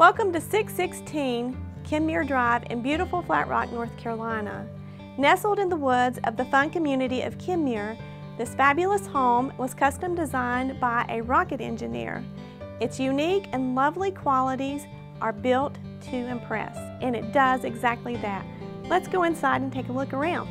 Welcome to 616 Kenmure Drive in beautiful Flat Rock, North Carolina. Nestled in the woods of the fun community of Kenmure, this fabulous home was custom designed by a rocket engineer. Its unique and lovely qualities are built to impress, and it does exactly that. Let's go inside and take a look around.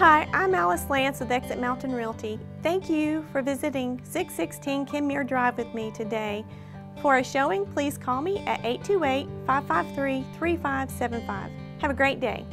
Hi, I'm Alice Lance with Exit Mountain Realty. Thank you for visiting 616 Kenmure Drive with me today. For a showing, please call me at 828 553 3575. Have a great day.